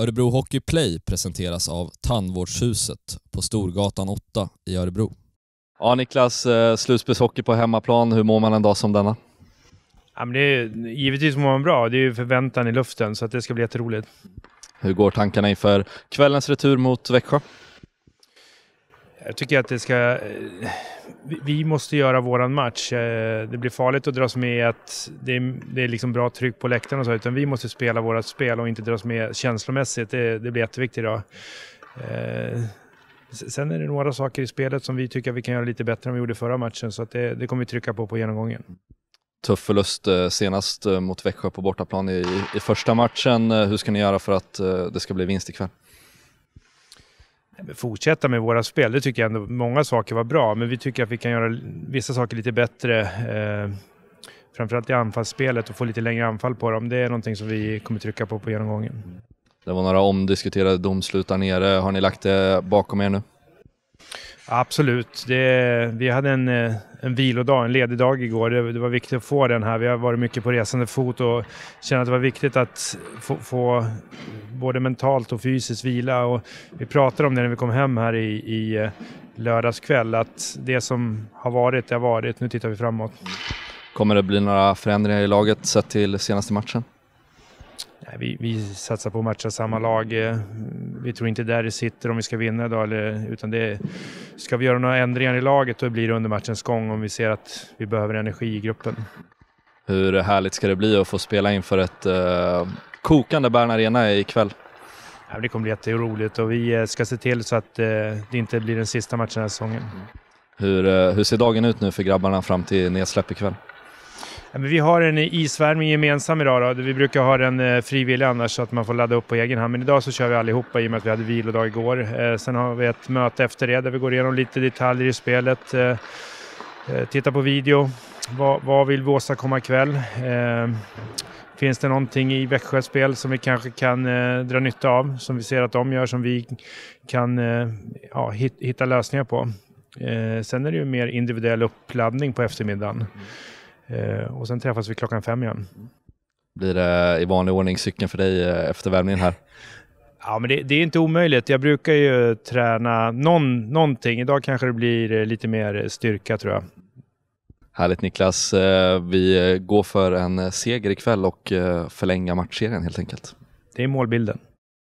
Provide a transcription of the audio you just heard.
Örebro Hockey Play presenteras av Tandvårdshuset på Storgatan 8 i Örebro. Ja Niklas, eh, slutspelshockey på hemmaplan, hur mår man en dag som denna? Ja, men det är, givetvis mår man bra, det är ju förväntan i luften så att det ska bli jätteroligt. Hur går tankarna inför kvällens retur mot Växjö? Jag tycker att det ska... Eh, vi- måste göra våran match. Eh, det blir farligt att dras med att det är, det är liksom bra tryck på läktaren och så, utan vi måste spela vårat spel och inte dras med känslomässigt. Det, det blir jätteviktigt idag. Eh, sen är det några saker i spelet som vi tycker att vi kan göra lite bättre än vi gjorde förra matchen, så att det, det kommer vi trycka på på genomgången. Tuff förlust senast mot Växjö på bortaplan i, i första matchen. Hur ska ni göra för att det ska bli vinst ikväll? Fortsätta med våra spel, det tycker jag ändå. Många saker var bra, men vi tycker att vi kan göra vissa saker lite bättre. Eh, framförallt i anfallsspelet och få lite längre anfall på dem. Det är någonting som vi kommer trycka på på genomgången. Det var några omdiskuterade domslut där nere. Har ni lagt det bakom er nu? Absolut. Det, vi hade en, eh, en vilodag, en ledig dag igår. Det, det var viktigt att få den här. Vi har varit mycket på resande fot och känner att det var viktigt att få, få både mentalt och fysiskt vila. Och vi pratade om det när vi kom hem här i, i eh, lördags kväll, att det som har varit, det har varit. Nu tittar vi framåt. Kommer det bli några förändringar i laget sett till senaste matchen? Vi, vi satsar på att matcha samma lag. Eh, Vi tror inte där det sitter om vi ska vinna idag. Eller, utan det, ska vi göra några ändringar i laget då blir det under matchens gång om vi ser att vi behöver energi i gruppen. Hur härligt ska det bli att få spela inför ett eh, kokande Bern Arena ikväll? Ja, det kommer bli jätteroligt och vi eh, ska se till så att eh, det inte blir den sista matchen den här säsongen. Hur, eh, hur ser dagen ut nu för grabbarna fram till nedsläpp ikväll? Men vi har en isvärmning gemensam idag. Då. Vi brukar ha den eh, frivillig annars så att man får ladda upp på egen hand. Men idag så kör vi allihopa i och med att vi hade vilodag igår. Eh, sen har vi ett möte efter det där vi går igenom lite detaljer i spelet. Eh, tittar titta på video. Vad, vad vill vi åstadkomma ikväll? Finns det någonting i Växjös spel som vi kanske kan eh, dra nytta av? Som vi ser att de gör, som vi kan eh, ja, hitta lösningar på. Eh, sen är det ju mer individuell uppladdning på eftermiddagen. Mm och sen träffas vi klockan fem igen. Blir det i vanlig ordning cykeln för dig eh, efter värmningen här? Ja, men det, det är inte omöjligt. Jag brukar ju träna någon, någonting. Idag kanske det blir eh, lite mer styrka tror jag. Härligt Niklas. Eh, Vi går för en seger ikväll och eh, förlänga matchserien helt enkelt. Det är målbilden.